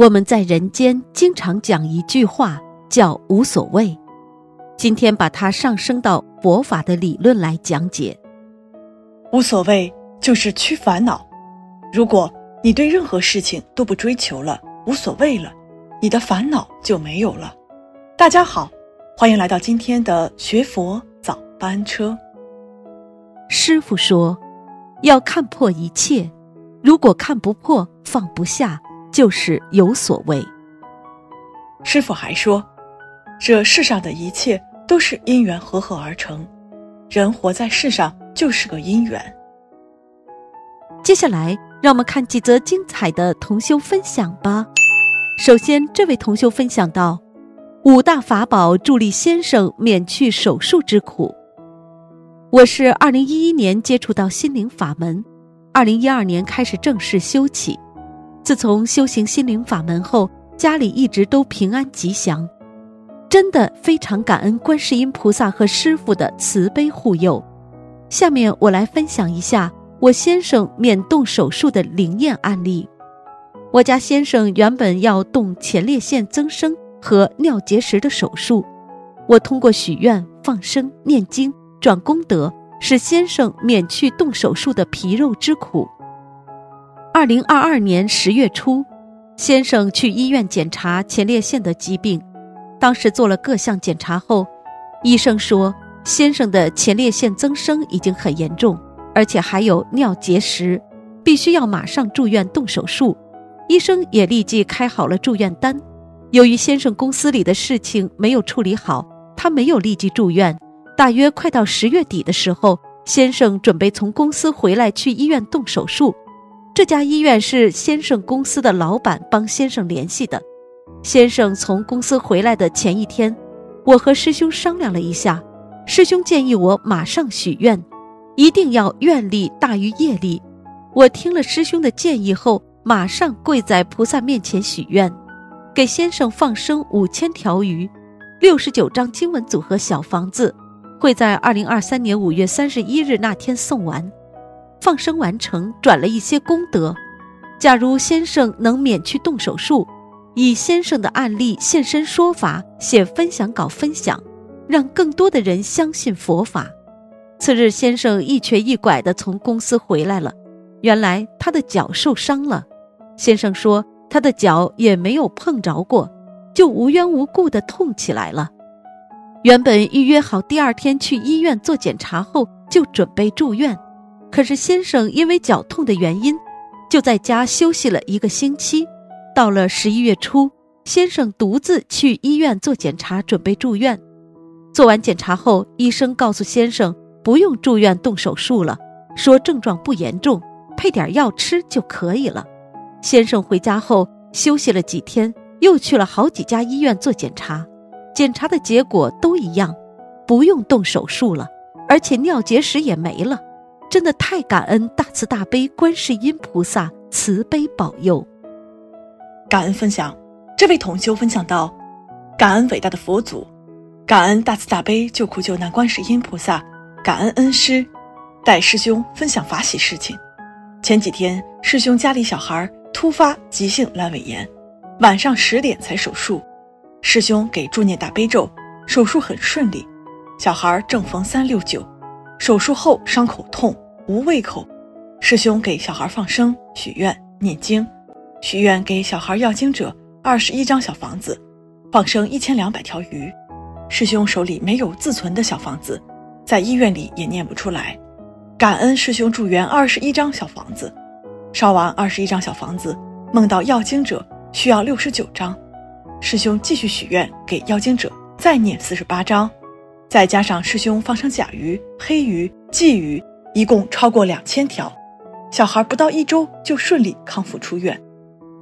我们在人间经常讲一句话，叫“无所谓”。今天把它上升到佛法的理论来讲解。无所谓就是去烦恼。如果你对任何事情都不追求了，无所谓了，你的烦恼就没有了。大家好，欢迎来到今天的学佛早班车。师傅说，要看破一切，如果看不破、放不下，就是有所为。师傅还说，这世上的一切都是因缘和合而成，人活在世上就是个因缘。接下来，让我们看几则精彩的同修分享吧。首先，这位同修分享到：五大法宝助力先生免去手术之苦。我是二零一一年接触到心灵法门，二零一二年开始正式修起。自从修行心灵法门后，家里一直都平安吉祥，真的非常感恩观世音菩萨和师傅的慈悲护佑。下面我来分享一下我先生免动手术的灵验案例。我家先生原本要动前列腺增生和尿结石的手术，我通过许愿、放生、念经。转功德，使先生免去动手术的皮肉之苦。二零二二年十月初，先生去医院检查前列腺的疾病，当时做了各项检查后，医生说先生的前列腺增生已经很严重，而且还有尿结石，必须要马上住院动手术。医生也立即开好了住院单。由于先生公司里的事情没有处理好，他没有立即住院。大约快到十月底的时候，先生准备从公司回来去医院动手术。这家医院是先生公司的老板帮先生联系的。先生从公司回来的前一天，我和师兄商量了一下，师兄建议我马上许愿，一定要愿力大于业力。我听了师兄的建议后，马上跪在菩萨面前许愿，给先生放生五千条鱼，六十九张经文组合小房子。会在二零二三年五月三十一日那天送完，放生完成，转了一些功德。假如先生能免去动手术，以先生的案例现身说法，写分享稿分享，让更多的人相信佛法。次日，先生一瘸一拐地从公司回来了。原来他的脚受伤了，先生说他的脚也没有碰着过，就无缘无故地痛起来了。原本预约好第二天去医院做检查后，就准备住院。可是先生因为脚痛的原因，就在家休息了一个星期。到了十一月初，先生独自去医院做检查，准备住院。做完检查后，医生告诉先生不用住院动手术了，说症状不严重，配点药吃就可以了。先生回家后休息了几天，又去了好几家医院做检查。检查的结果都一样，不用动手术了，而且尿结石也没了，真的太感恩大慈大悲观世音菩萨慈悲保佑。感恩分享，这位同修分享到：感恩伟大的佛祖，感恩大慈大悲救苦救难观世音菩萨，感恩恩师，带师兄分享法喜事情。前几天师兄家里小孩突发急性阑尾炎，晚上十点才手术。师兄给助念大悲咒，手术很顺利，小孩正逢三六九，手术后伤口痛无胃口，师兄给小孩放生许愿念经，许愿给小孩要经者二十一张小房子，放生一千两百条鱼。师兄手里没有自存的小房子，在医院里也念不出来，感恩师兄助缘二十一张小房子，烧完二十一张小房子，梦到要经者需要六十九张。师兄继续许愿，给要经者再念四十八张，再加上师兄放生甲鱼、黑鱼、鲫鱼，一共超过两千条。小孩不到一周就顺利康复出院，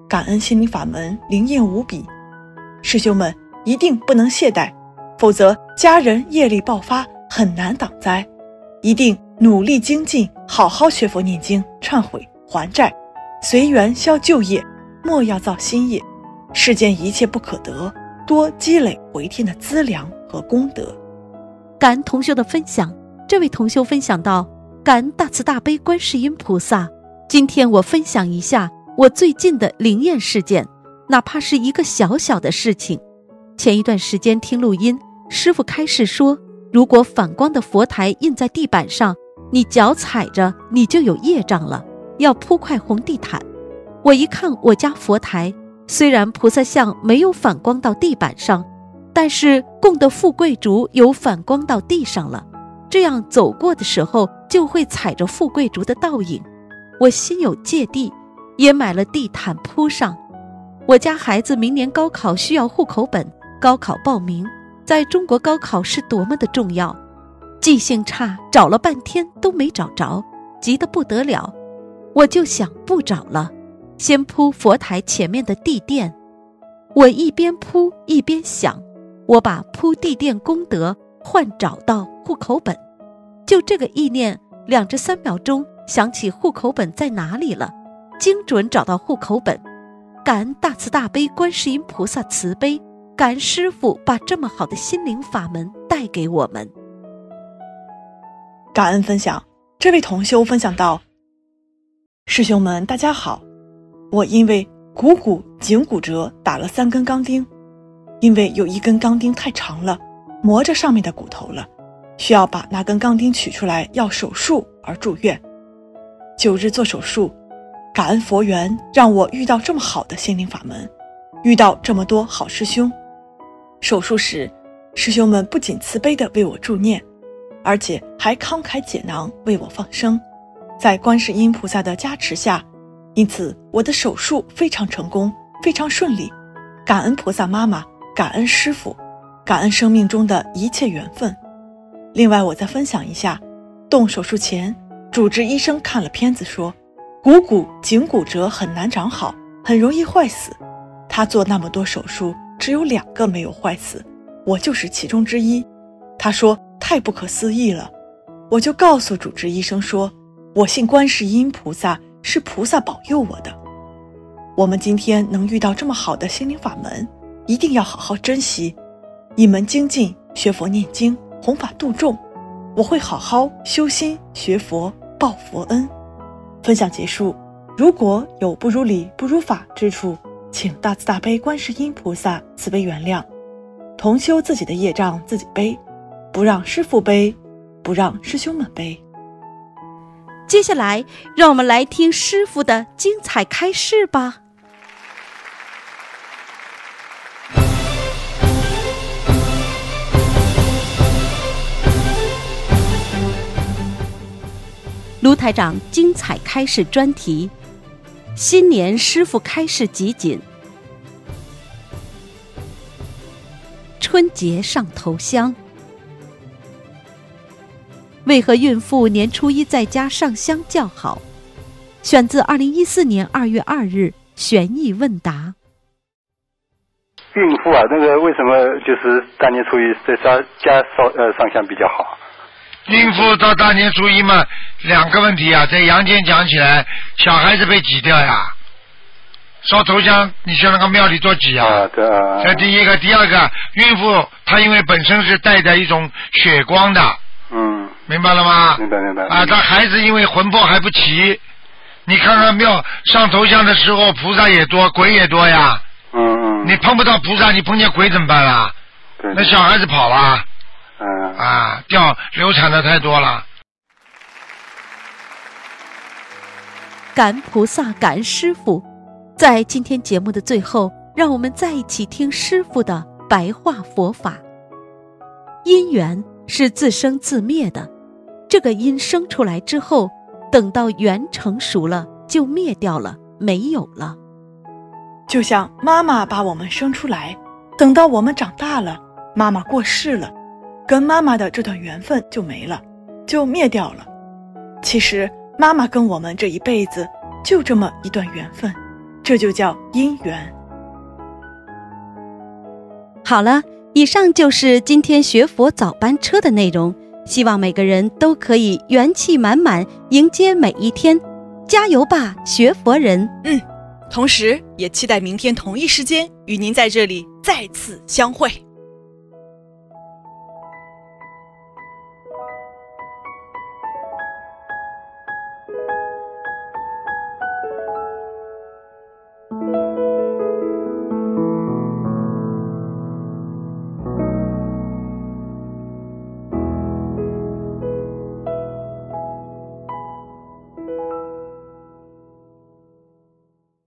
感恩心灵法门灵验无比。师兄们一定不能懈怠，否则家人业力爆发很难挡灾。一定努力精进，好好学佛念经、忏悔还债，随缘消旧业，莫要造新业。世间一切不可得，多积累回天的资粮和功德。感恩同修的分享，这位同修分享到：感恩大慈大悲观世音菩萨。今天我分享一下我最近的灵验事件。哪怕是一个小小的事情。前一段时间听录音，师傅开示说，如果反光的佛台印在地板上，你脚踩着，你就有业障了，要铺块红地毯。我一看我家佛台，虽然菩萨像没有反光到地板上，但是供的富贵竹有反光到地上了，这样走过的时候就会踩着富贵竹的倒影。我心有芥蒂，也买了地毯铺上。我家孩子明年高考需要户口本，高考报名，在中国高考是多么的重要，记性差，找了半天都没找着，急得不得了。我就想不找了。先铺佛台前面的地垫，我一边铺一边想，我把铺地垫功德换找到户口本，就这个意念，两至三秒钟想起户口本在哪里了，精准找到户口本，感恩大慈大悲观世音菩萨慈悲，感恩师傅把这么好的心灵法门带给我们。感恩分享，这位同修分享到：师兄们，大家好。我因为股骨颈骨折打了三根钢钉，因为有一根钢钉太长了，磨着上面的骨头了，需要把那根钢钉取出来，要手术而住院。九日做手术，感恩佛缘让我遇到这么好的心灵法门，遇到这么多好师兄。手术时，师兄们不仅慈悲的为我助念，而且还慷慨解囊为我放生，在观世音菩萨的加持下。因此，我的手术非常成功，非常顺利。感恩菩萨妈妈，感恩师傅，感恩生命中的一切缘分。另外，我再分享一下，动手术前，主治医生看了片子说，股骨颈骨折很难长好，很容易坏死。他做那么多手术，只有两个没有坏死，我就是其中之一。他说太不可思议了，我就告诉主治医生说，我信观世音菩萨。是菩萨保佑我的。我们今天能遇到这么好的心灵法门，一定要好好珍惜。一门精进，学佛念经，弘法度众。我会好好修心学佛，报佛恩。分享结束。如果有不如理、不如法之处，请大慈大悲观世音菩萨慈悲原谅。同修自己的业障自己背，不让师父背，不让师兄们背。接下来，让我们来听师傅的精彩开示吧。台长精彩开示专题：新年师傅开示集锦，春节上头香。为何孕妇年初一在家上香较好？选自二零一四年二月二日玄义问答。孕妇啊，那个为什么就是大年初一在家家烧呃上香比较好？孕妇到大年初一嘛，两个问题啊，在阳间讲起来，小孩子被挤掉呀，烧头香，你去那个庙里做挤啊？啊，对啊。这第一个，第二个，孕妇她因为本身是带着一种血光的。嗯，明白了吗？明白明白。啊，他孩子因为魂魄还不齐，你看看庙上头香的时候，菩萨也多，鬼也多呀。嗯嗯。你碰不到菩萨，你碰见鬼怎么办啊？对。那小孩子跑了。嗯。啊，掉流产的太多了。感恩菩萨，感恩师傅，在今天节目的最后，让我们再一起听师傅的白话佛法。因缘。是自生自灭的，这个因生出来之后，等到缘成熟了就灭掉了，没有了。就像妈妈把我们生出来，等到我们长大了，妈妈过世了，跟妈妈的这段缘分就没了，就灭掉了。其实妈妈跟我们这一辈子就这么一段缘分，这就叫姻缘。好了。以上就是今天学佛早班车的内容，希望每个人都可以元气满满迎接每一天，加油吧，学佛人！嗯，同时也期待明天同一时间与您在这里再次相会。